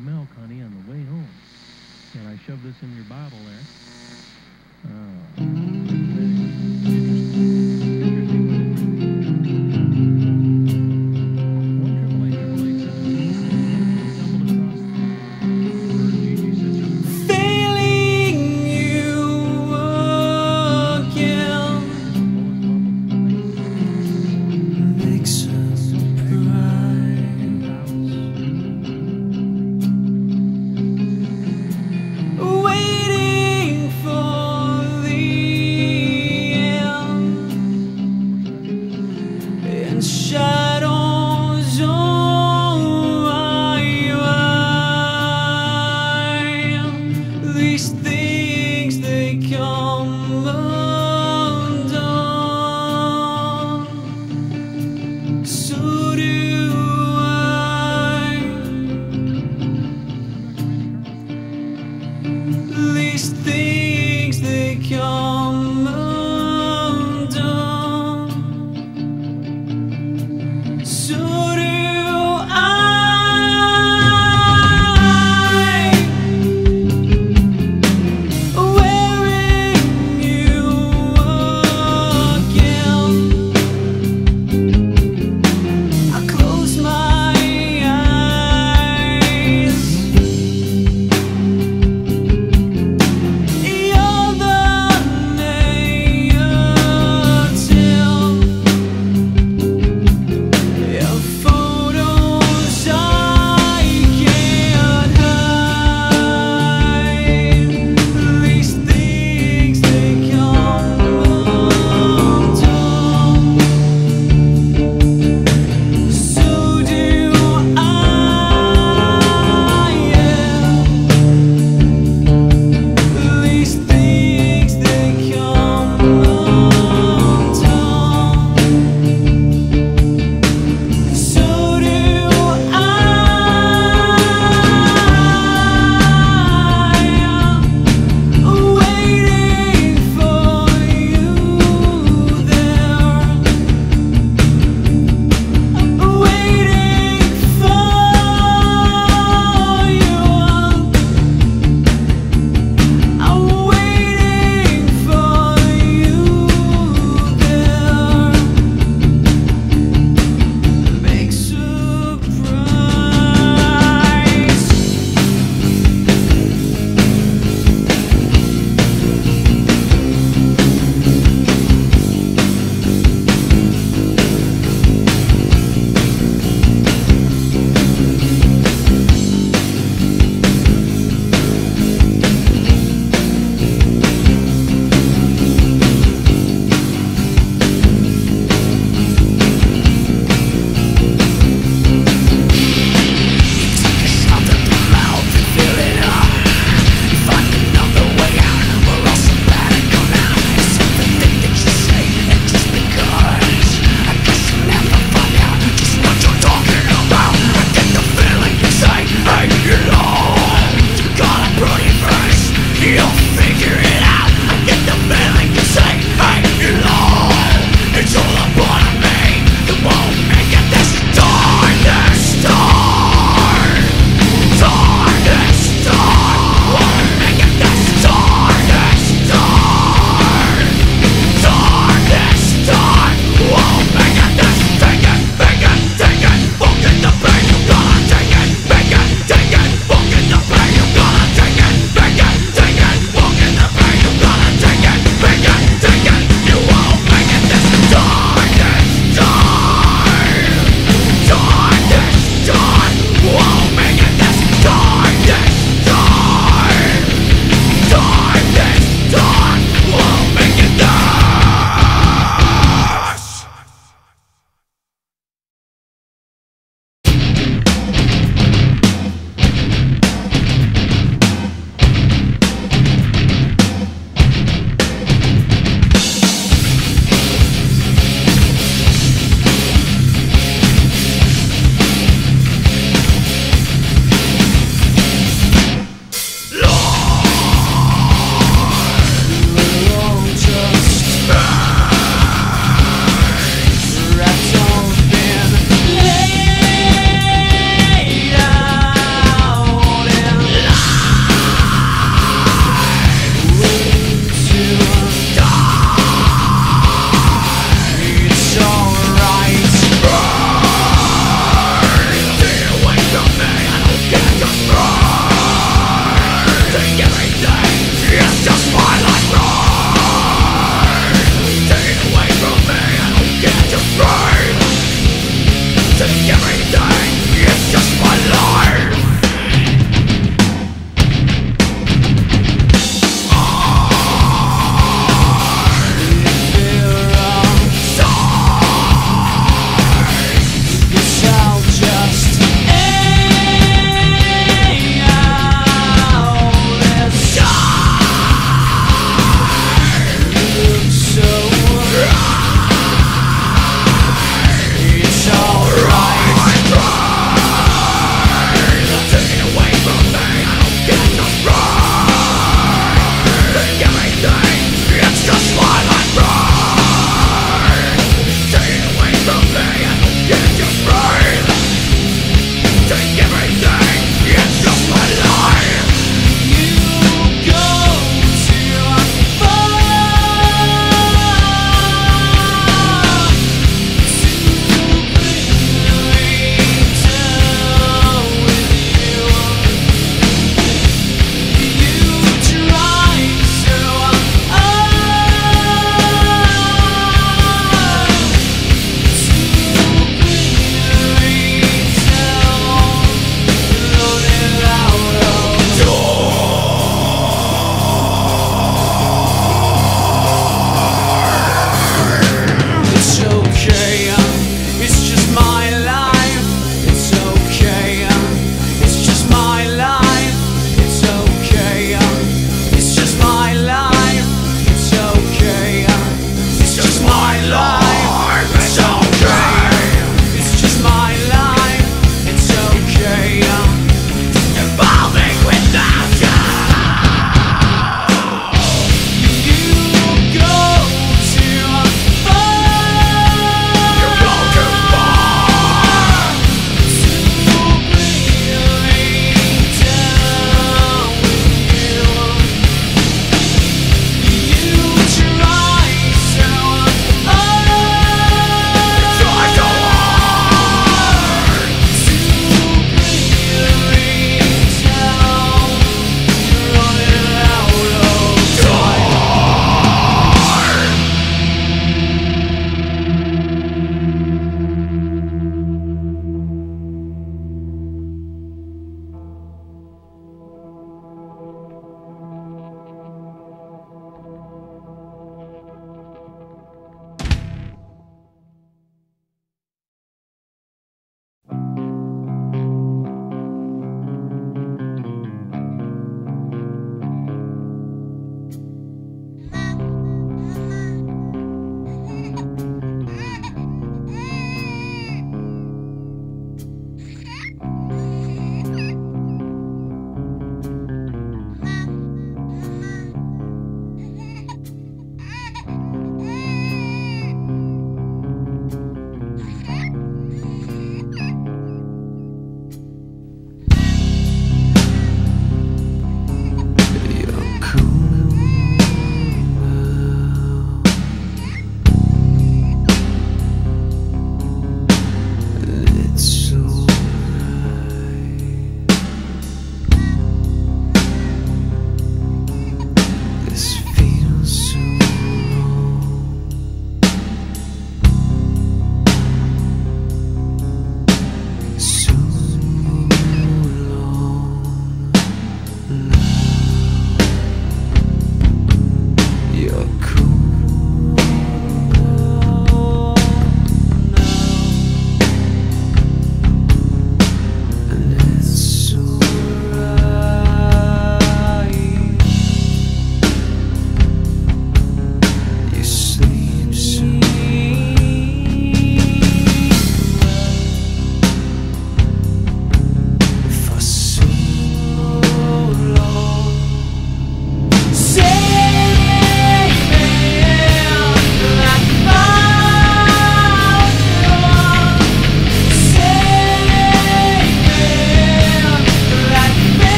some milk, honey, on the way home. And I shoved this in your bottle there. Oh.